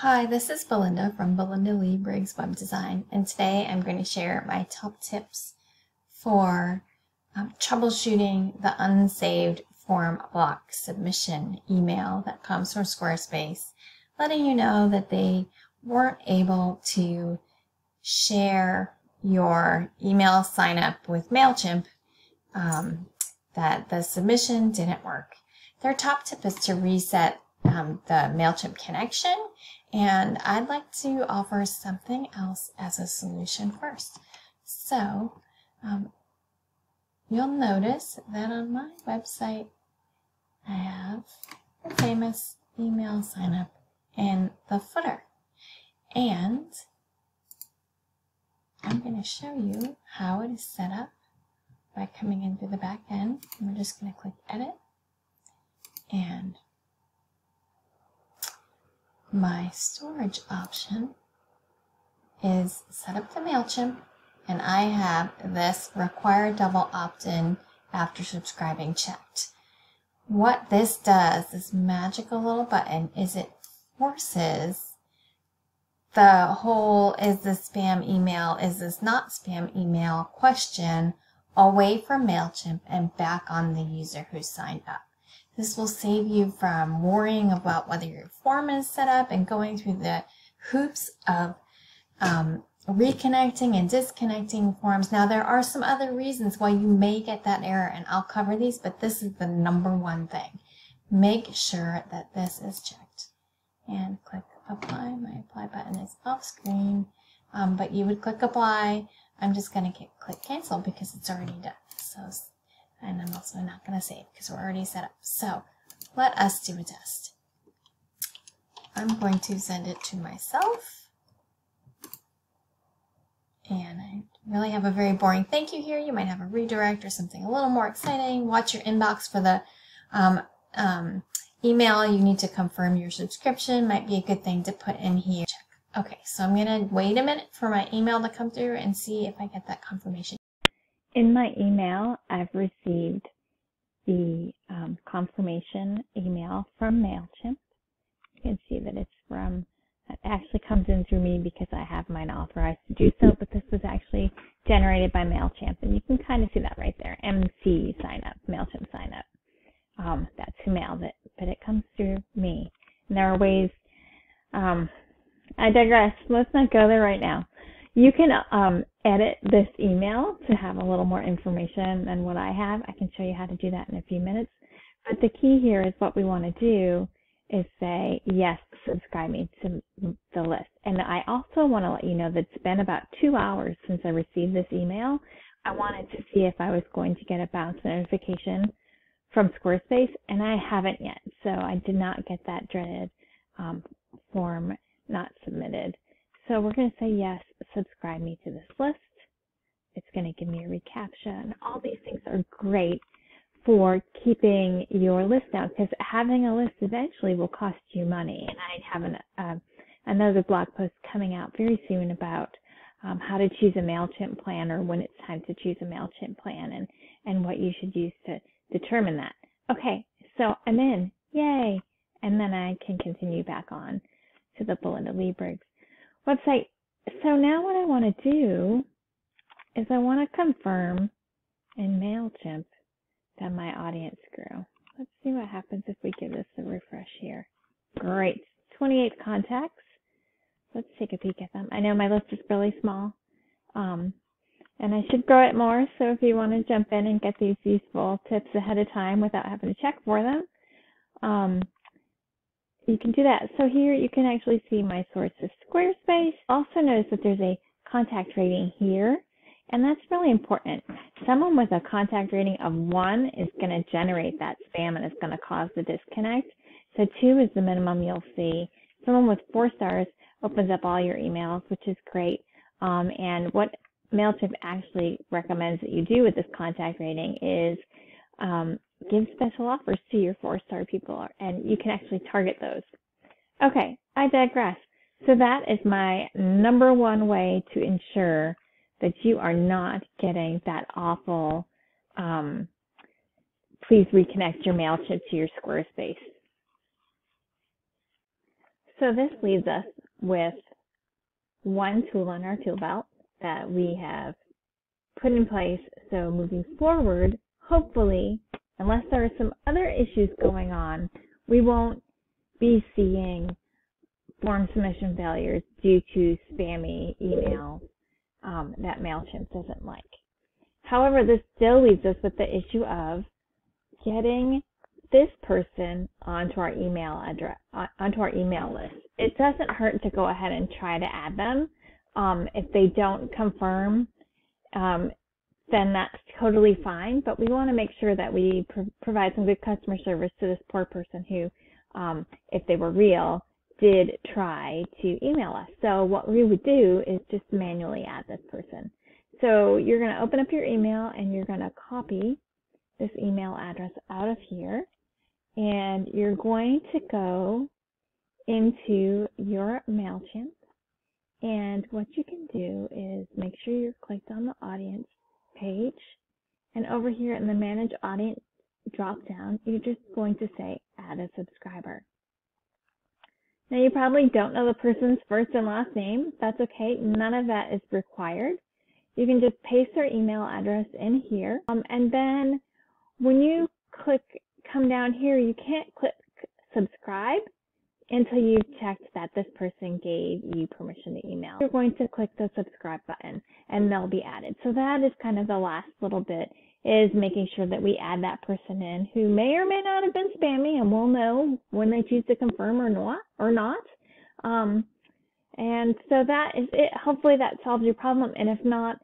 Hi, this is Belinda from Belinda Lee Briggs Web Design, and today I'm going to share my top tips for um, troubleshooting the unsaved form block submission email that comes from Squarespace, letting you know that they weren't able to share your email sign up with MailChimp, um, that the submission didn't work. Their top tip is to reset um, the MailChimp connection and I'd like to offer something else as a solution first. So um, you'll notice that on my website, I have the famous email sign up in the footer. And I'm going to show you how it is set up by coming in through the back end. we're just going to click edit and my storage option is set up the MailChimp and I have this require double opt-in after subscribing checked. What this does, this magical little button, is it forces the whole is this spam email, is this not spam email question away from MailChimp and back on the user who signed up. This will save you from worrying about whether your form is set up and going through the hoops of um, reconnecting and disconnecting forms. Now, there are some other reasons why you may get that error, and I'll cover these, but this is the number one thing. Make sure that this is checked. And click apply. My apply button is off screen, um, but you would click apply. I'm just going to click cancel because it's already done. So and I'm also not going to save because we're already set up. So let us do a test. I'm going to send it to myself. And I really have a very boring thank you here. You might have a redirect or something a little more exciting. Watch your inbox for the um, um, email. You need to confirm your subscription. Might be a good thing to put in here. Okay, so I'm going to wait a minute for my email to come through and see if I get that confirmation. In my email, I've received the um, confirmation email from MailChimp. You can see that it's from, it actually comes in through me because I have mine authorized to do so, but this was actually generated by MailChimp. And you can kind of see that right there, MC sign up, MailChimp sign up. Um, that's who mailed it, but it comes through me. And there are ways, um, I digress. Let's not go there right now. You can um, edit this email to have a little more information than what I have. I can show you how to do that in a few minutes. But the key here is what we want to do is say, yes, subscribe me to the list. And I also want to let you know that it's been about two hours since I received this email. I wanted to see if I was going to get a bounce notification from Squarespace, and I haven't yet. So I did not get that dreaded um, form not submitted. So we're going to say yes, subscribe me to this list. It's going to give me a reCAPTCHA and all these things are great for keeping your list down because having a list eventually will cost you money. And I have an, uh, another blog post coming out very soon about um, how to choose a MailChimp plan or when it's time to choose a MailChimp plan and, and what you should use to determine that. Okay, so I'm in. Yay! And then I can continue back on to the Belinda Lee Briggs website. So now what I want to do is I want to confirm in MailChimp that my audience grew. Let's see what happens if we give this a refresh here. Great. 28 contacts. Let's take a peek at them. I know my list is really small. Um, and I should grow it more. So if you want to jump in and get these useful tips ahead of time without having to check for them, um, you can do that. So here you can actually see my source is Squarespace. Also notice that there's a contact rating here, and that's really important. Someone with a contact rating of one is going to generate that spam and it's going to cause the disconnect. So two is the minimum you'll see. Someone with four stars opens up all your emails, which is great. Um, and what MailChimp actually recommends that you do with this contact rating is um, give special offers to your four star people and you can actually target those. Okay, I digress. So that is my number one way to ensure that you are not getting that awful, um, please reconnect your MailChimp to your Squarespace. So this leaves us with one tool in our tool belt that we have put in place. So moving forward, hopefully, unless there are some other issues going on, we won't be seeing form submission failures due to spammy emails um, that MailChimp doesn't like. However, this still leaves us with the issue of getting this person onto our email address, onto our email list. It doesn't hurt to go ahead and try to add them. Um, if they don't confirm, um, then that's totally fine. But we want to make sure that we pro- provide some good customer service to this poor person who, um, if they were real, did try to email us. So what we would do is just manually add this person. So you're going to open up your email and you're going to copy this email address out of here and you're going to go into your MailChimp and what you can do is make sure you're clicked on the audience page and over here in the manage audience drop down you're just going to say add a subscriber. Now you probably don't know the person's first and last name. That's okay. None of that is required. You can just paste their email address in here. Um, and then when you click come down here, you can't click subscribe until you've checked that this person gave you permission to email. You're going to click the subscribe button and they'll be added. So that is kind of the last little bit is making sure that we add that person in who may or may not have been spammy and we'll know when they choose to confirm or not or not. Um, and so that is it. Hopefully that solves your problem. And if not,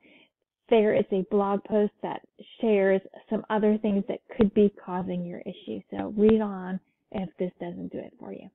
there is a blog post that shares some other things that could be causing your issue. So read on if this doesn't do it for you.